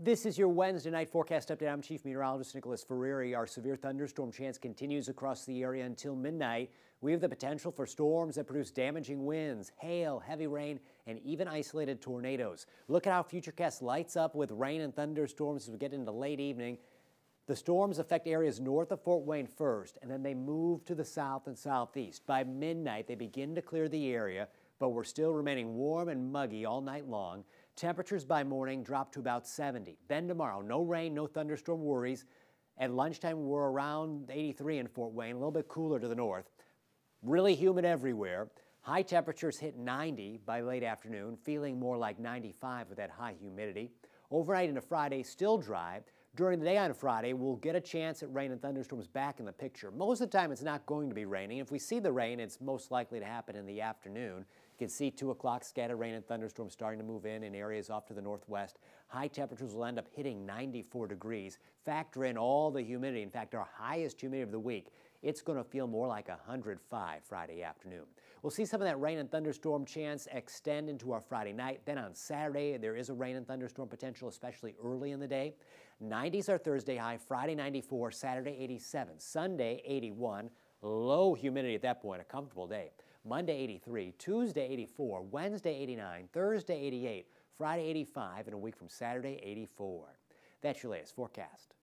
This is your Wednesday night forecast update. I'm Chief Meteorologist Nicholas Ferreri. Our severe thunderstorm chance continues across the area until midnight. We have the potential for storms that produce damaging winds, hail, heavy rain, and even isolated tornadoes. Look at how Futurecast lights up with rain and thunderstorms as we get into late evening. The storms affect areas north of Fort Wayne first, and then they move to the south and southeast. By midnight, they begin to clear the area, but we're still remaining warm and muggy all night long. Temperatures by morning drop to about 70. Then tomorrow, no rain, no thunderstorm worries. At lunchtime, we're around 83 in Fort Wayne, a little bit cooler to the north. Really humid everywhere. High temperatures hit 90 by late afternoon, feeling more like 95 with that high humidity. Overnight into Friday, still dry. During the day on Friday, we'll get a chance at rain and thunderstorms back in the picture. Most of the time, it's not going to be raining. If we see the rain, it's most likely to happen in the afternoon. You can see 2 o'clock scattered rain and thunderstorms starting to move in in areas off to the northwest. High temperatures will end up hitting 94 degrees. Factor in all the humidity. In fact, our highest humidity of the week it's going to feel more like 105 Friday afternoon. We'll see some of that rain and thunderstorm chance extend into our Friday night. Then on Saturday, there is a rain and thunderstorm potential, especially early in the day. 90s are Thursday high, Friday 94, Saturday 87, Sunday 81. Low humidity at that point, a comfortable day. Monday 83, Tuesday 84, Wednesday 89, Thursday 88, Friday 85, and a week from Saturday 84. That's your latest forecast.